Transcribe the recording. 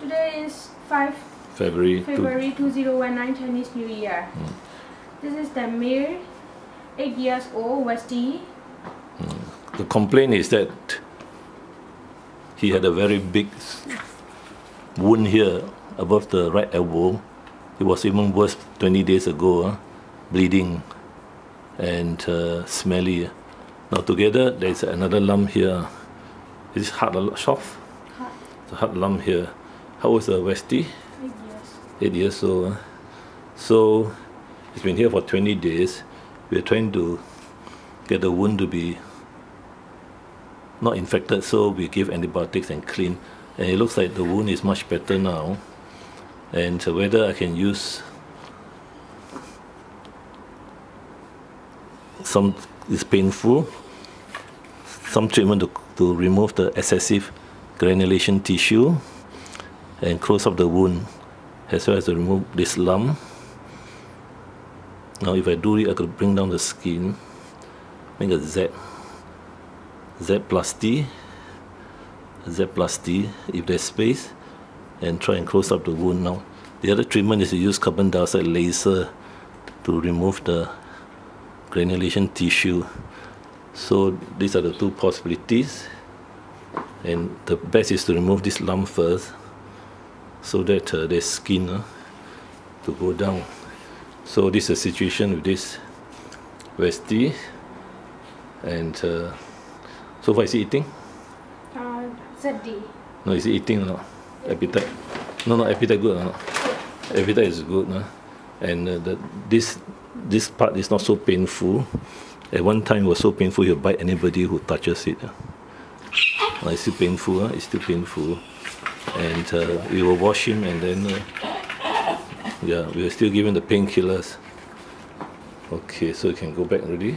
Today is 5 February. February 2019 Chinese New Year. This is Tamir, 8 years old, Westie. The complaint is that he had a very big wound here above the right elbow. It was even worse 20 days ago, ah, bleeding and uh, smelly. Now together there's another lump here. Is hard soft? Hard. It's a hard lump here. How old is the Westie? 8 years. eight years old. ah. So he's been here for 20 days. We're trying to get the wound to be not infected, so we give antibiotics and clean. And it looks like the wound is much better now. And uh, whether I can use some is painful, some treatment to, to remove the excessive granulation tissue and close up the wound as well as to remove this lump. Now if I do it, I could bring down the skin, make a Z, Z plus T, Z-plasty if there's space, and try and close up the wound now. The other treatment is to use carbon dioxide laser to remove the granulation tissue. So these are the two possibilities. And the best is to remove this lump first so that uh, there's skin uh, to go down. So this is the situation with this Westie. And uh, so far is he eating? Uh, ZD. No, is he eating or not? Appetite? No, no, appetite good or not? Appetite is good. No? And uh, the, this, this part is not so painful. At one time it was so painful he'll bite anybody who touches it. Uh, it's still painful, it's still painful. And uh, we will wash him and then, uh, yeah, we will still giving the painkillers. Okay, so you can go back already.